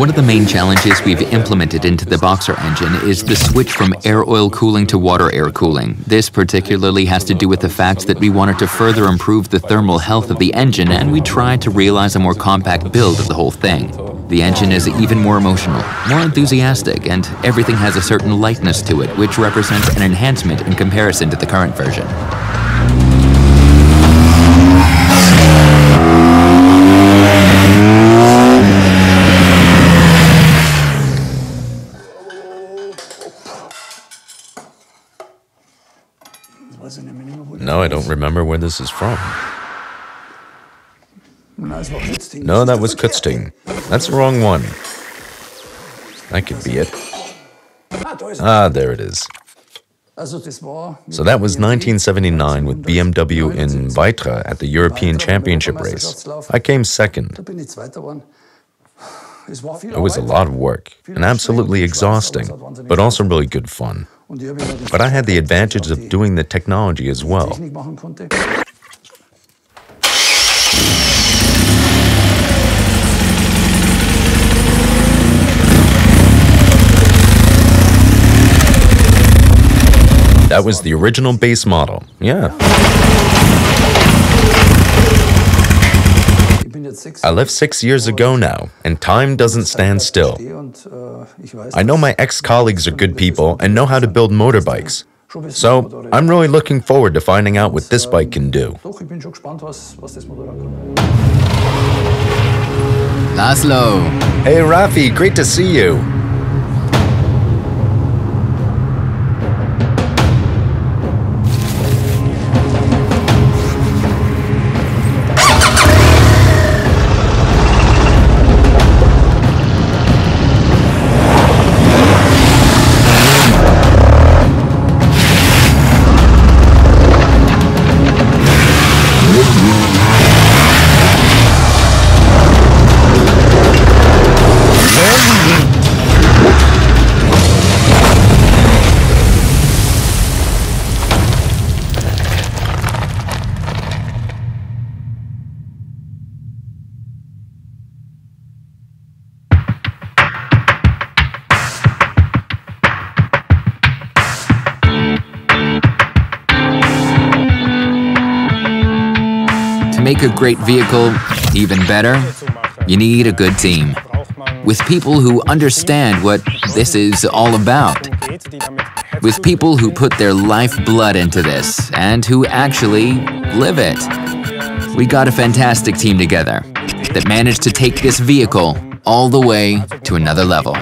One of the main challenges we've implemented into the Boxer engine is the switch from air oil cooling to water air cooling. This particularly has to do with the fact that we wanted to further improve the thermal health of the engine and we tried to realize a more compact build of the whole thing. The engine is even more emotional, more enthusiastic, and everything has a certain lightness to it, which represents an enhancement in comparison to the current version. No, I don't remember where this is from. No, that was Kutzting. That's the wrong one. That could be it. Ah, there it is. So that was 1979 with BMW in Weitra at the European Championship race. I came second. It was a lot of work and absolutely exhausting, but also really good fun. But I had the advantage of doing the technology as well. That was the original base model, yeah. I left six years ago now, and time doesn't stand still. I know my ex-colleagues are good people and know how to build motorbikes. So, I'm really looking forward to finding out what this bike can do. Laszlo! Hey Rafi, great to see you! Make a great vehicle even better, you need a good team. With people who understand what this is all about. With people who put their lifeblood into this and who actually live it. We got a fantastic team together that managed to take this vehicle all the way to another level.